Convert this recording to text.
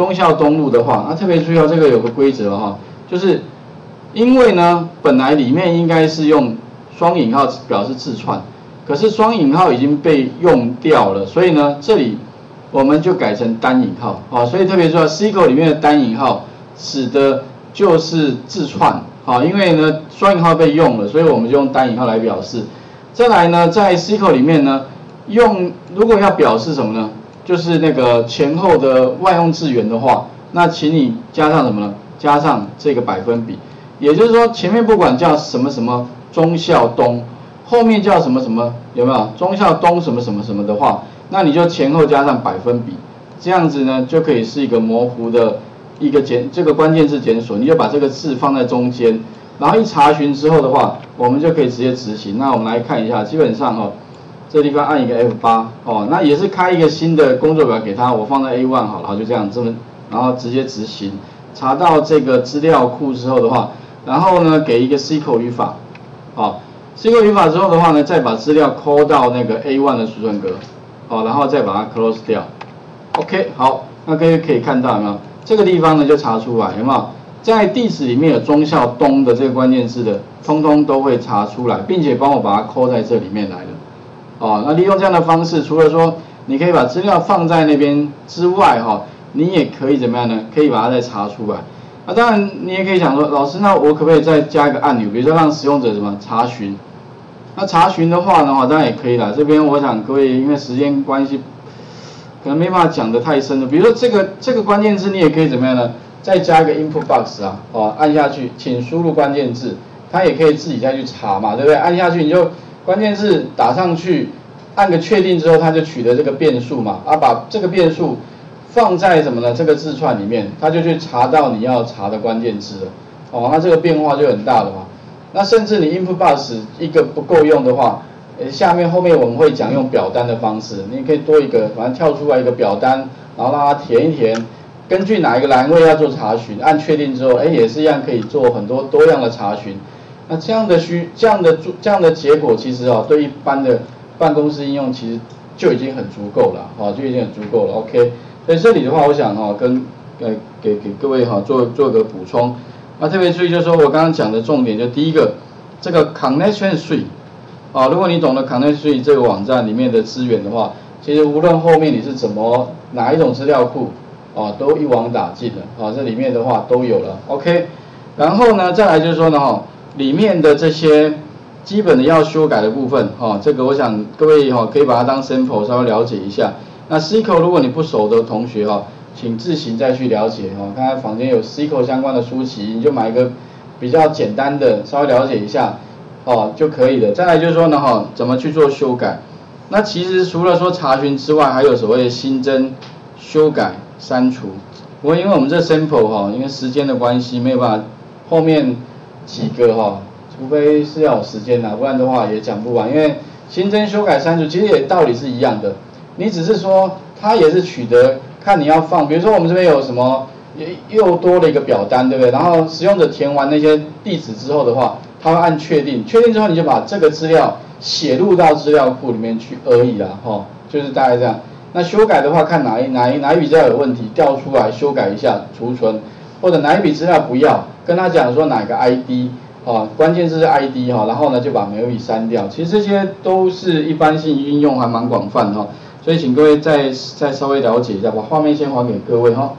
忠孝东路的话，那特别注意到这个有个规则哈，就是因为呢，本来里面应该是用双引号表示字串，可是双引号已经被用掉了，所以呢，这里我们就改成单引号啊，所以特别注意 C 口里面的单引号使得就是字串啊，因为呢双引号被用了，所以我们就用单引号来表示。再来呢，在 C 口里面呢，用如果要表示什么呢？就是那个前后的万用字元的话，那请你加上什么呢？加上这个百分比，也就是说前面不管叫什么什么忠孝东，后面叫什么什么有没有忠孝东什么什么什么的话，那你就前后加上百分比，这样子呢就可以是一个模糊的一个检这个关键字检索，你就把这个字放在中间，然后一查询之后的话，我们就可以直接执行。那我们来看一下，基本上哦。这地方按一个 F8 哦，那也是开一个新的工作表给他，我放在 A1 好了，就这样这么，然后直接执行，查到这个资料库之后的话，然后呢给一个 C 口语法，好，C 口语法之后的话呢，再把资料 call 到那个 A1 的储存格，好，然后再把它 close 掉，OK，好，那各位可以看到有没有？这个地方呢就查出来有没有？在地址里面有忠孝东的这个关键字的，通通都会查出来，并且帮我把它 call 在这里面来。哦，那利用这样的方式，除了说你可以把资料放在那边之外，哈，你也可以怎么样呢？可以把它再查出来。那当然，你也可以想说，老师，那我可不可以再加一个按钮，比如说让使用者什么查询？那查询的话呢，话当然也可以了。这边我想各位因为时间关系，可能没办法讲的太深了。比如说这个这个关键字，你也可以怎么样呢？再加一个 input box 啊，哦，按下去，请输入关键字，它也可以自己再去查嘛，对不对？按下去你就。关键是打上去，按个确定之后，它就取得这个变数嘛，啊，把这个变数放在什么呢？这个字串里面，它就去查到你要查的关键字了，哦，那这个变化就很大了嘛。那甚至你 input box 一个不够用的话，呃，下面后面我们会讲用表单的方式，你可以多一个，反正跳出来一个表单，然后让它填一填，根据哪一个栏位要做查询，按确定之后，哎，也是一样可以做很多多样的查询。那这样的需这样的这样的结果，其实啊，对一般的办公室应用，其实就已经很足够了，啊，就已经很足够了。OK，所以这里的话，我想哈，跟呃给给各位哈做做个补充。那特别注意就是说我刚刚讲的重点，就第一个，这个 Connection Suite，啊，如果你懂得 Connection Suite 这个网站里面的资源的话，其实无论后面你是怎么哪一种资料库，啊，都一网打尽了，啊，这里面的话都有了。OK，然后呢，再来就是说呢，哈。里面的这些基本的要修改的部分，哈，这个我想各位哈可以把它当 sample 稍微了解一下。那 SQL 如果你不熟的同学哈，请自行再去了解哈。刚才房间有 SQL 相关的书籍，你就买一个比较简单的，稍微了解一下，哦就可以了。再来就是说呢，哈，怎么去做修改？那其实除了说查询之外，还有所谓的新增、修改、删除。不过因为我们这 sample 哈，因为时间的关系，没有办法后面。几个哈，除非是要有时间呐，不然的话也讲不完。因为新增、修改、删除，其实也道理是一样的。你只是说它也是取得看你要放，比如说我们这边有什么又又多了一个表单，对不对？然后使用者填完那些地址之后的话，他会按确定，确定之后你就把这个资料写入到资料库里面去而已啦，哈，就是大概这样。那修改的话，看哪一哪一哪一笔资料有问题，调出来修改一下，储存。或者哪一笔资料不要，跟他讲说哪个 ID，啊，关键是 ID 哈，然后呢就把每一笔删掉。其实这些都是一般性应用，还蛮广泛哈，所以请各位再再稍微了解一下，把画面先还给各位哈。